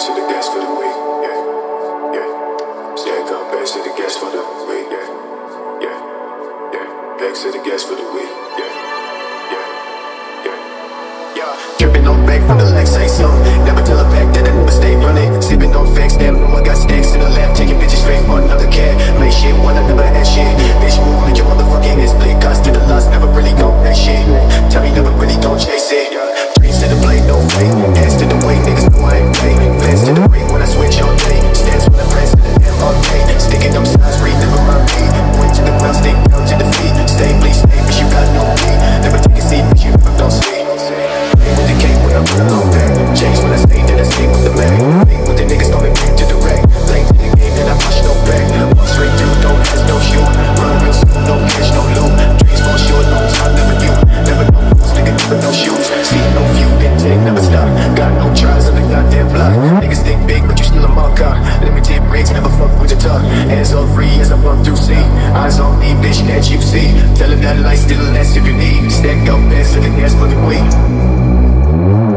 bags to the for the week. Yeah, yeah. Up bags to the for the week. Yeah, yeah, yeah. Bags to the for the week. Yeah, yeah, yeah. Yeah, on back from the say. Never tell a back that I never stay running. Sipping on facts, damn, no one got stacks in the lab. Taking bitches straight for another cat. Make shit, one I never had shit. Bitch, move like your motherfucking cost to the lost, never really gon' that shit. Tell me never really don't chase it. Dreams to the blade, no fake. Ass to the way, niggas know I ain't play. Me, bitch, can't you see? Tell him that light still lasts if you need. Stack up bands to the gas for the week.